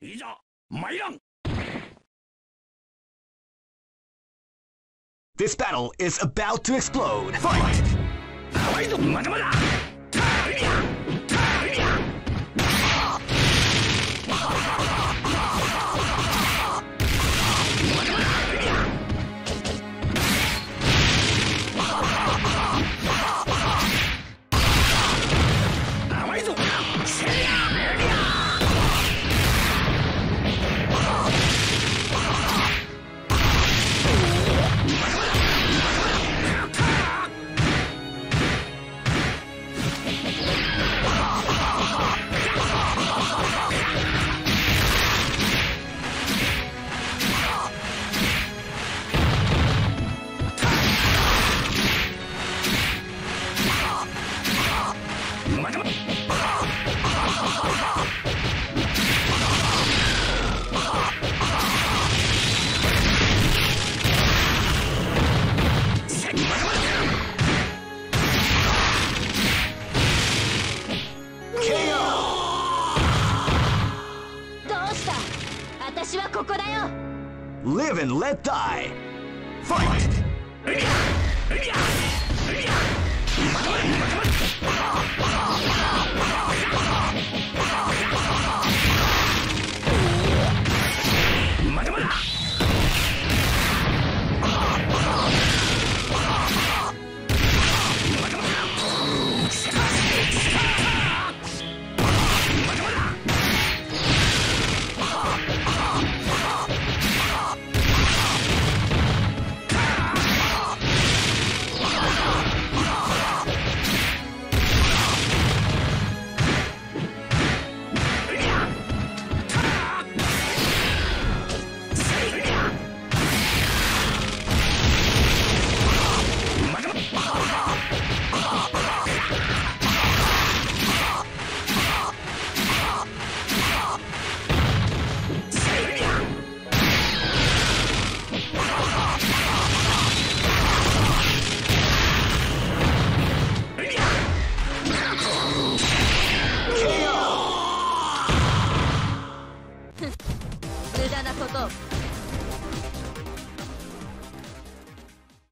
いざ参らん This battle is about to explode. Fight! 怖いぞまだまだ ここだよ Live and let die. Fight! なことを。